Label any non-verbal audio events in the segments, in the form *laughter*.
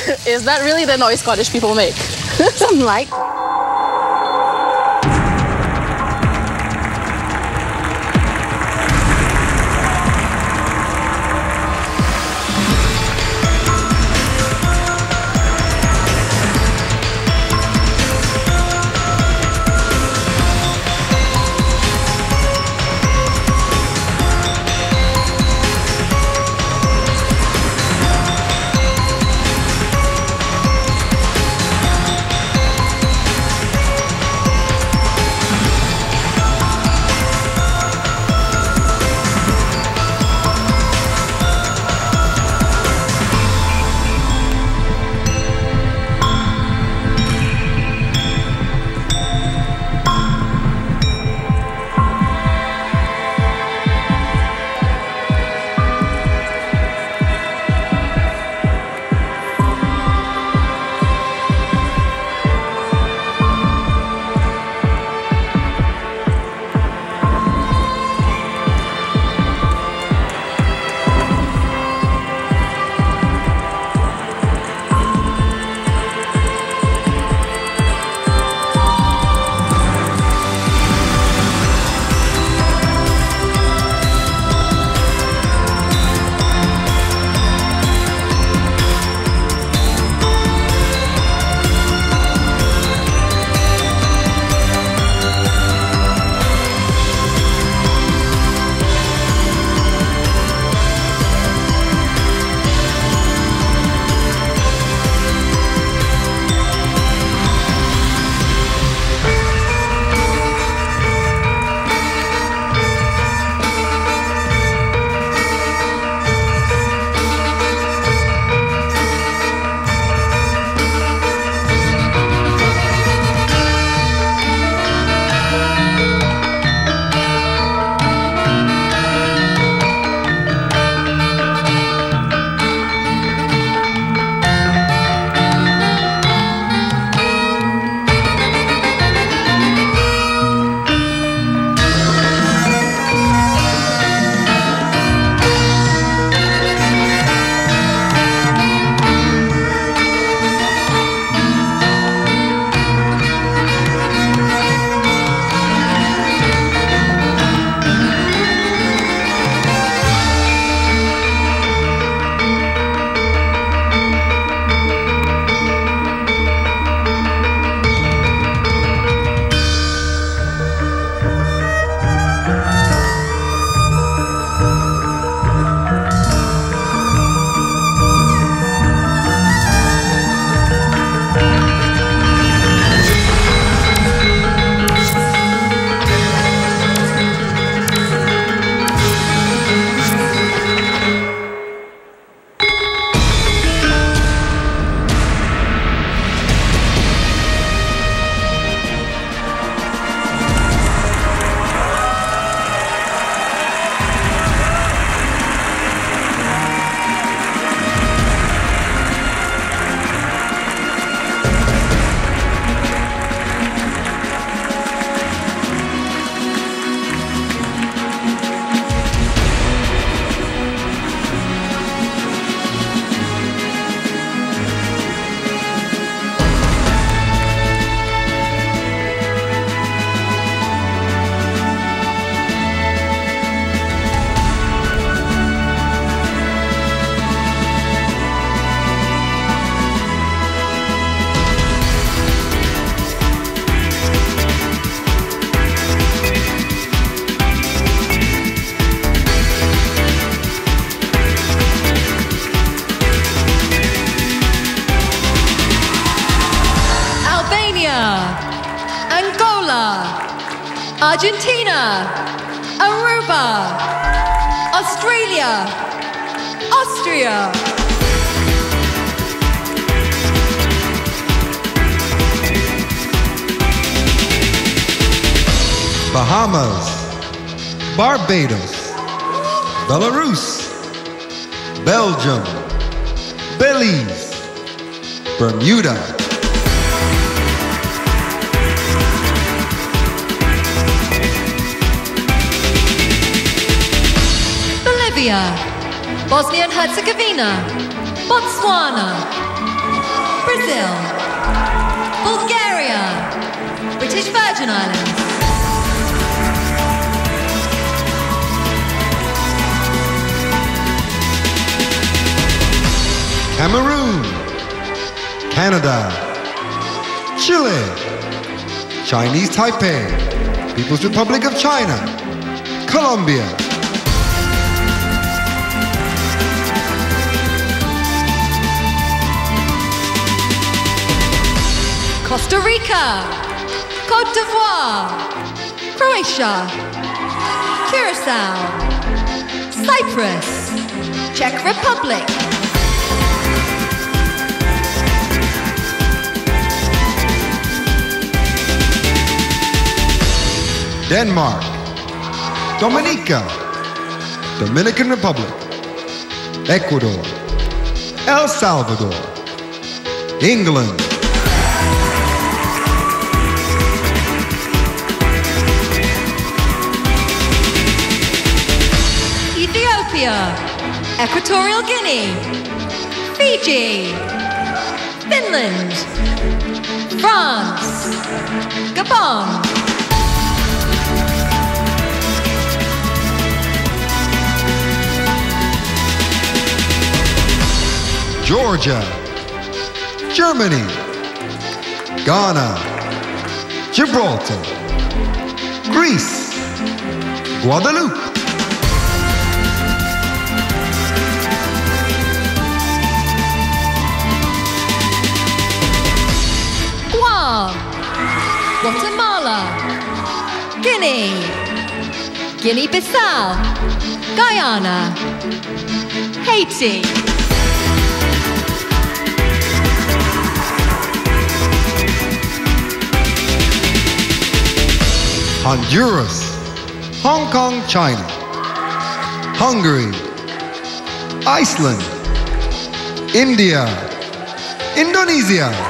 *laughs* Is that really the noise Scottish people make? *laughs* Something like. Austria. Bahamas, Barbados, Belarus, Belgium, Belize, Bermuda, Bolivia, Bosnia and Herzegovina, Botswana, Brazil. Bulgaria. British Virgin Islands. Cameroon, Canada, Chile, Chinese Taipei, People's Republic of China, Colombia, Costa Rica. Cote d'Ivoire. Croatia. Curacao. Cyprus. Czech Republic. Denmark, Dominica, Dominican Republic, Ecuador, El Salvador, England, Equatorial Guinea. Fiji. Finland. France. Gabon. Georgia, Germany, Ghana, Gibraltar, Greece, Guadeloupe, Guatemala, Guinea, Guinea-Bissau, Guyana, Haiti. Honduras, Hong Kong, China, Hungary, Iceland, India, Indonesia,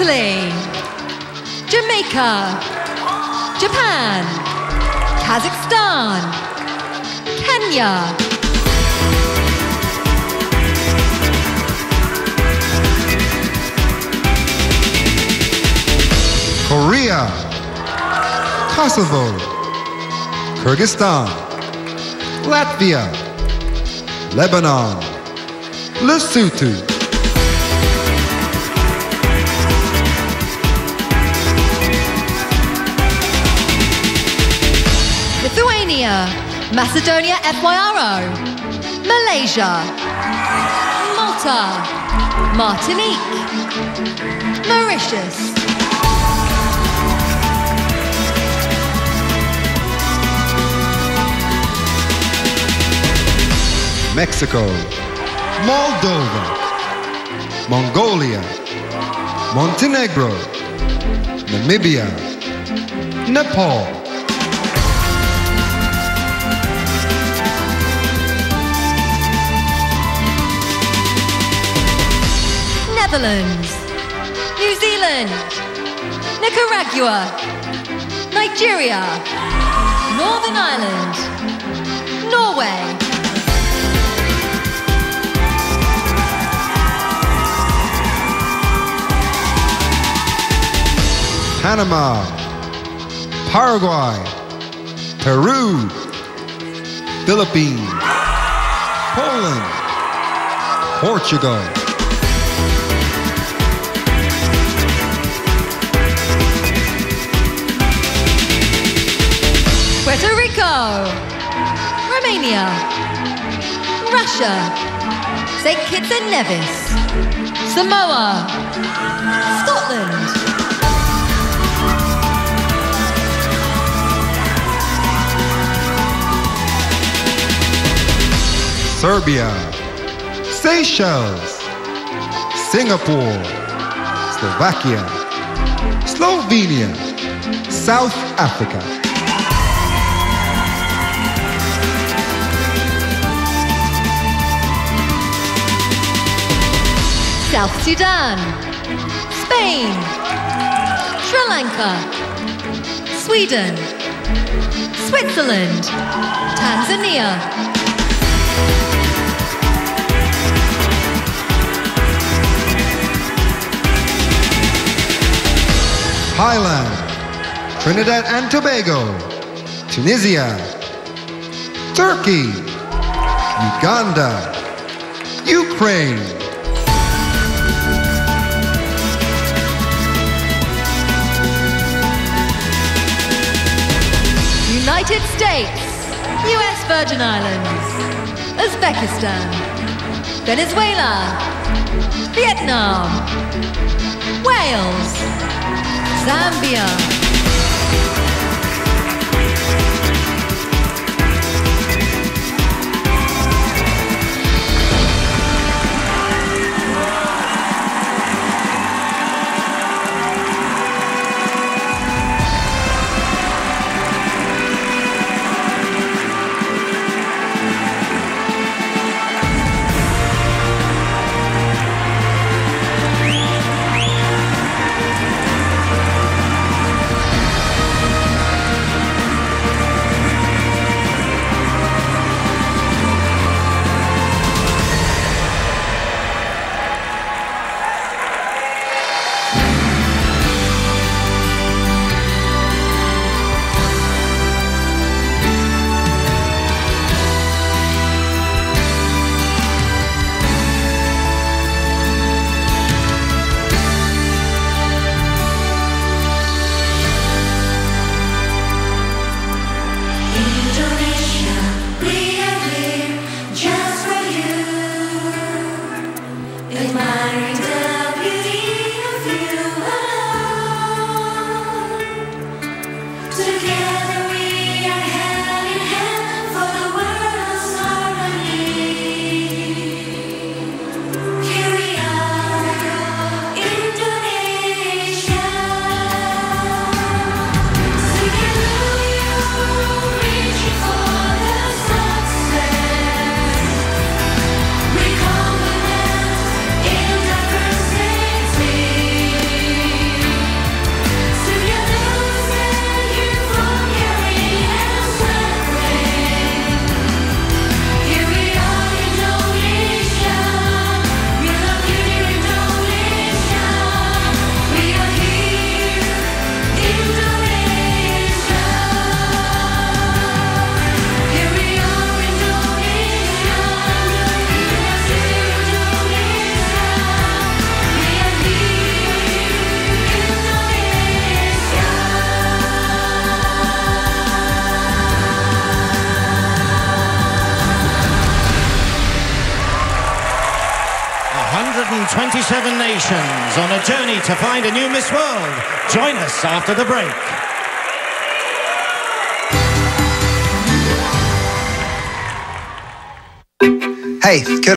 Italy, Jamaica, Japan, Kazakhstan, Kenya, Korea, Kosovo, Kyrgyzstan, Latvia, Lebanon, Lesotho, Macedonia FYRO, Malaysia, Malta, Martinique, Mauritius, Mexico, Moldova, Mongolia, Montenegro, Namibia, Nepal, Netherlands, New Zealand, Nicaragua, Nigeria, Northern Ireland, Norway, Panama, Paraguay, Peru, Philippines, Poland, Portugal, Puerto Rico, Romania, Russia, St. Kitts and Nevis, Samoa, Scotland, Serbia, Seychelles, Singapore, Slovakia, Slovenia, South Africa, South Sudan, Spain, Sri Lanka, Sweden, Switzerland, Tanzania, Thailand, Trinidad and Tobago, Tunisia, Turkey, Uganda, Ukraine, United States, US Virgin Islands, Uzbekistan, Venezuela, Vietnam, Wales, Zambia, 127 nations on a journey to find a new Miss World. Join us after the break. Kul